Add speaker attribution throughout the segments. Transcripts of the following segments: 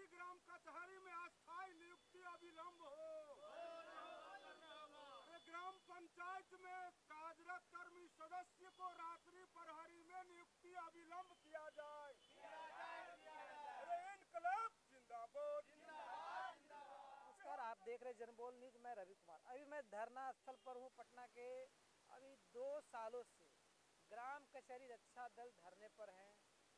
Speaker 1: सौ ग्राम कचहरी में अस्थायी नियुक्ति अविलंब हो। ग्राम पंचायत में कार्यरत कर्मी सदस्य को रात्रि प्रहरी में नियुक्ति अविलंब किया जाए।
Speaker 2: आप देख रहे जनबोल न्यूज़, मैं रवि कुमार। अभी मैं धरना स्थल पर हूँ, पटना के। अभी दो सालों से ग्राम कचहरी रक्षा दल धरने पर हैं।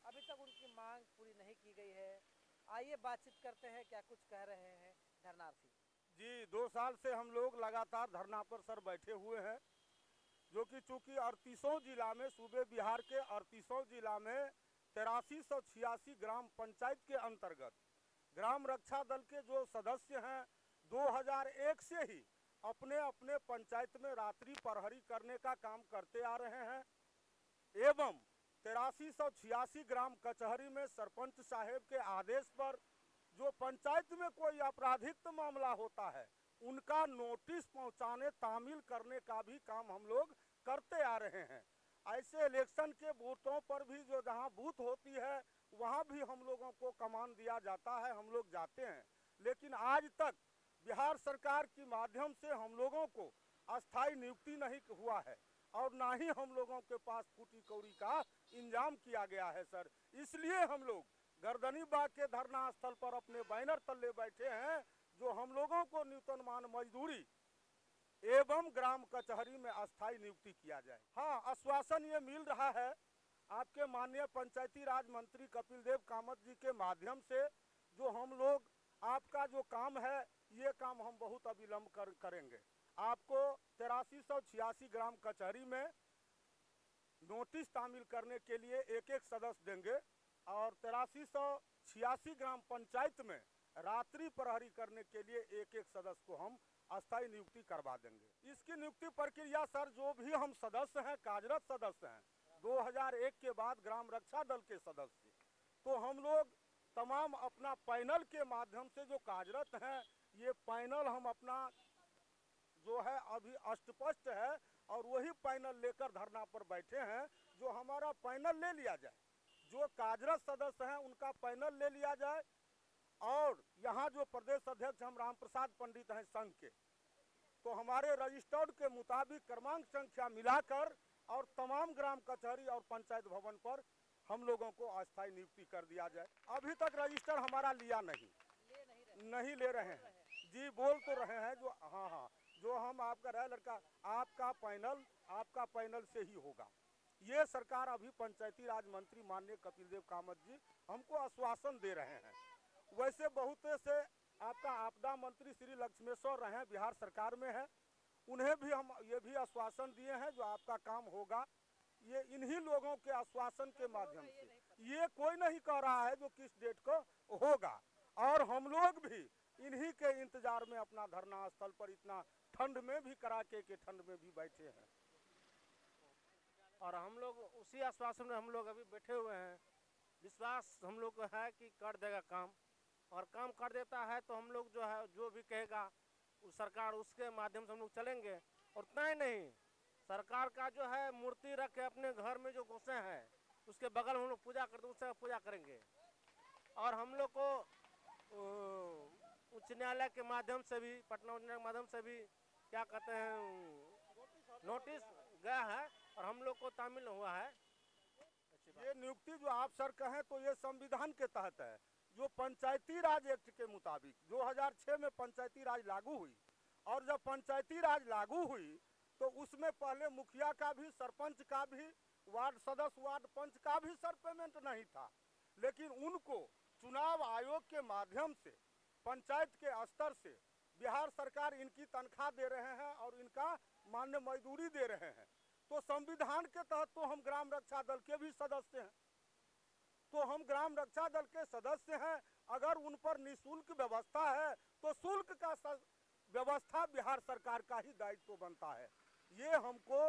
Speaker 2: अभी तक उनकी मांग पूरी नहीं की गई है। आइए बातचीत करते हैं, क्या कुछ कह रहे हैं धरनार्थी
Speaker 1: जी, दो साल से हम लोग लगातार धरना पर सर बैठे हुए हैं, जो कि चूँकि अड़तीसों जिला में, सूबे बिहार के अड़तीसों जिला में तिरासी सौ छियासी ग्राम पंचायत के अंतर्गत ग्राम रक्षा दल के जो सदस्य हैं 2001 से ही अपने अपने पंचायत में रात्रि प्रहरी करने का काम करते आ रहे हैं, एवं तिरासी सौ छियासी ग्राम कचहरी में सरपंच साहेब के आदेश पर जो पंचायत में कोई आपराधिक मामला होता है, उनका नोटिस पहुँचाने, तामील करने का भी काम हम लोग करते आ रहे हैं। ऐसे इलेक्शन के बूथों पर भी जो जहाँ बूथ होती है, वहाँ भी हम लोगों को कमान दिया जाता है, हम लोग जाते हैं। लेकिन आज तक बिहार सरकार के माध्यम से हम लोगों को अस्थायी नियुक्ति नहीं हुआ है। और ना ही हम लोगों के पास फूटी कौड़ी का इंजाम किया गया है, सर। इसलिए हम लोग गर्दनी बाग के धरना स्थल पर अपने बैनर तले बैठे हैं, जो हम लोगों को न्यूनतम मान मजदूरी एवं ग्राम कचहरी में अस्थायी नियुक्ति किया जाए। हाँ आश्वासन ये मिल रहा है, आपके माननीय पंचायती राज मंत्री कपिल देव कामत जी के माध्यम से, जो हम लोग, आपका जो काम है, ये काम हम बहुत अविलंब कर, करेंगे। आपको तिरासी सौ छियासी ग्राम कचहरी में नोटिस तामील करने के लिए एक एक सदस्य देंगे और तिरासी सौ छियासी ग्राम पंचायत में रात्रि प्रहरी करने के लिए एक एक सदस्य को हम अस्थायी नियुक्ति करवा देंगे। इसकी नियुक्ति प्रक्रिया, सर, जो भी हम सदस्य हैं, कार्यरत सदस्य हैं 2001 के बाद ग्राम रक्षा दल के सदस्य तो हम लोग तमाम अपना पैनल के माध्यम से जो कार्यरत हैं, ये पैनल हम अपना जो है अभी अष्टपष्ट है और वही पैनल लेकर धरना पर बैठे हैं जो हमारा पैनल ले लिया जाए जो कार्यरत सदस्य हैं उनका पैनल ले लिया जाए। और यहाँ जो प्रदेश अध्यक्ष हम राम प्रसाद पंडित हैं संघ के तो हमारे रजिस्टर्ड के मुताबिक क्रमांक संख्या मिलाकर और तमाम ग्राम कचहरी और पंचायत भवन पर हम लोगों को अस्थायी नियुक्ति कर दिया जाए। अभी तक रजिस्टर हमारा लिया नहीं।
Speaker 2: ले नहीं
Speaker 1: नहीं ले रहे हैं। जी बोल तो रहे हैं जो हाँ हाँ। जो हम आपका रहे लड़का, आपका पैनल आपका पैनल से ही होगा। ये सरकार अभी पंचायती राज मंत्री माननीय कपिल देव कामत जी हमको आश्वासन दे रहे हैं। वैसे बहुत से आपका आपदा मंत्री श्री लक्ष्मेश्वर रहे हैं, बिहार सरकार में है। उन्हें भी हम ये भी आश्वासन दिए हैं जो आपका काम होगा। ये इन्हीं लोगों के आश्वासन के माध्यम से। ये कोई नहीं कह रहा है जो किस डेट को होगा। और हम लोग भी इन्हीं के इंतज़ार में अपना धरना स्थल पर इतना ठंड में भी कड़ाके के ठंड में भी बैठे हैं।
Speaker 3: और हम लोग उसी आश्वासन में हम लोग अभी बैठे हुए हैं। विश्वास हम लोग को है कि कर देगा काम। और काम कर देता है तो हम लोग जो है, जो भी कहेगा उस सरकार उसके माध्यम से हम लोग चलेंगे। और उतना ही नहीं, सरकार का जो है, मूर्ति रख के अपने घर में जो घुसे हैं, उसके बगल हम लोग पूजा करते उससे पूजा करेंगे। और हम लोग को उच्च न्यायालय के माध्यम से भी, पटना उच्च न्यायालय के माध्यम से भी क्या कहते हैं, नोटिस गया है और हम लोग को तामिल हुआ है।
Speaker 1: ये नियुक्ति जो आप सर कहें तो ये संविधान के तहत है। जो पंचायती राज एक्ट के मुताबिक 2006 में पंचायती राज लागू हुई और जब पंचायती राज लागू हुई तो उसमें पहले मुखिया का भी, सरपंच का भी, वार्ड सदस्य, वार्ड पंच का भी सर पेमेंट नहीं था। लेकिन उनको चुनाव आयोग के माध्यम से, पंचायत के स्तर से बिहार सरकार इनकी तनख्वाह दे रहे हैं और इनका मान्य मजदूरी दे रहे हैं। तो संविधान के तहत तो हम ग्राम रक्षा दल के भी सदस्य हैं। तो हम ग्राम रक्षा दल के सदस्य हैं। अगर उन पर निशुल्क व्यवस्था है तो शुल्क का व्यवस्था बिहार सरकार का ही दायित्व तो बनता है। ये हमको,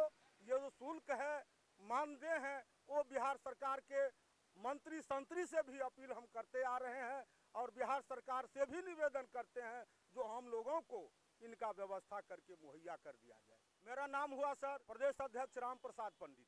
Speaker 1: ये जो शुल्क है, मानदेय है, वो बिहार सरकार के मंत्री संतरी से भी अपील हम करते आ रहे हैं। और बिहार सरकार से भी निवेदन करते हैं जो हम लोगों को इनका व्यवस्था करके मुहैया कर दिया जाए। मेरा नाम हुआ सर, प्रदेश अध्यक्ष राम प्रसाद पंडित।